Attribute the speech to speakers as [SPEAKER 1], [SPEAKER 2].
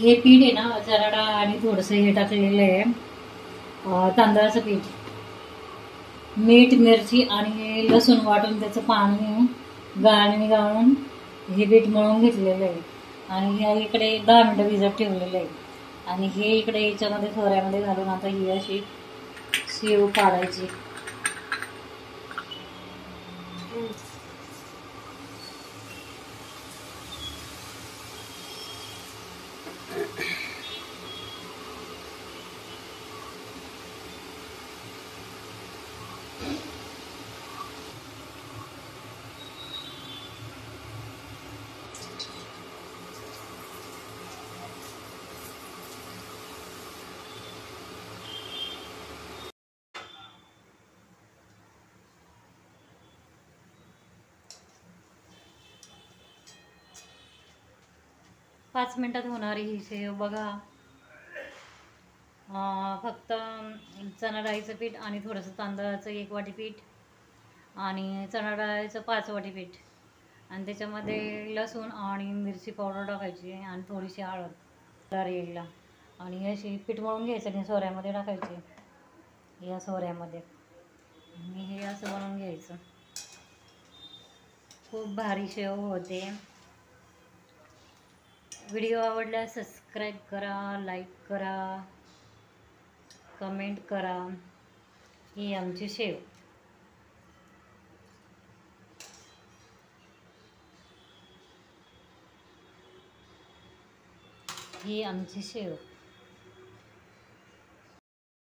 [SPEAKER 1] हे पीठ आहे ना जराडा आणि थोडंसं हे टाकलेलं आहे. तांदळाचं पीठ. मीठ मिरची आणि लसूण वाटून त्याचं पाणी गाळणी गाळून हे पीठ मळून घेतलेलं आहे. आणि ह्या इकडे दहा मिनटं भिजत ठेवलेलं आहे. आणि हे इकडे याच्यामध्ये सोऱ्यामध्ये घालून आता ही अशी शेव काढायची. Yeah. पाच मिनटात होणारी ही शेव बघा. फक्त चणा डाळीचं पीठ आणि थोडंसं तांदळाचं एक वाटी पीठ आणि चणा डाळीचं पाच वाटी पीठ. आणि त्याच्यामध्ये लसूण आणि मिरची पावडर टाकायची आणि थोडीशी हळद कलर आणि अशी पीठ मळून घ्यायचं आणि सोऱ्यामध्ये टाकायचे. या सोऱ्यामध्ये. आणि हे असं बनवून घ्यायचं. खूप भारी शेव होते. व्हिडिओ आवडला सबस्क्राईब करा लाईक करा कमेंट करा. ही आमची शेव. ही आमची शेव.